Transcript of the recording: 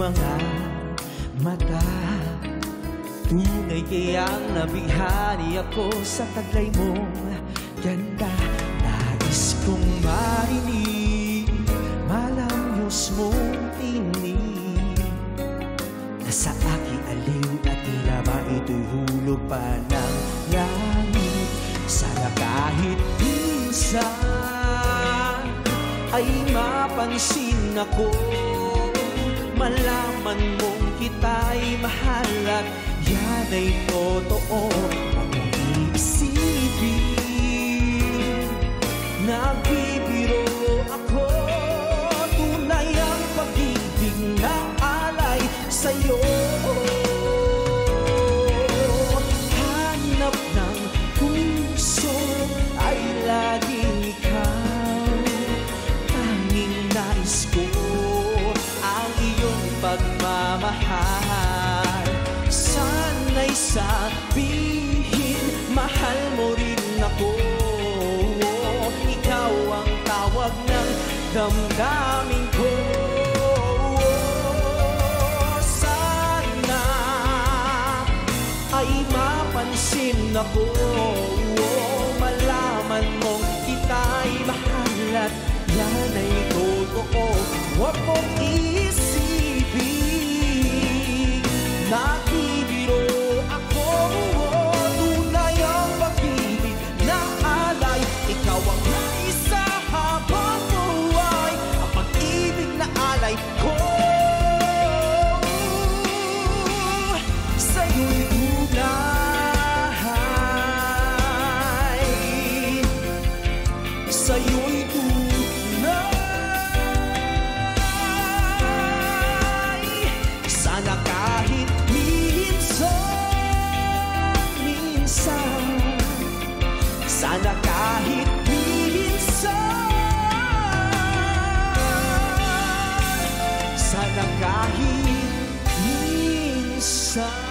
mga mata. Tunay kayang nabighani ako sa taglay mong ganda Nais kong marinig? Malamyos mong tinig. Na sa aking aliw at tila ba ito'y hulog pa ng langit? Sana kahit minsan ay mapansin ako Malaman mong kita'y mahal at yan ay totoo pagmamahal. Sana'y sabihin, mahal mo rin ako. Ikaw ang tawag ng damdamin ko. Sana ay mapansin ako Sa'yo'y tunay. Sana kahit minsan, minsan. Sana kahit minsan. Sana kahit minsan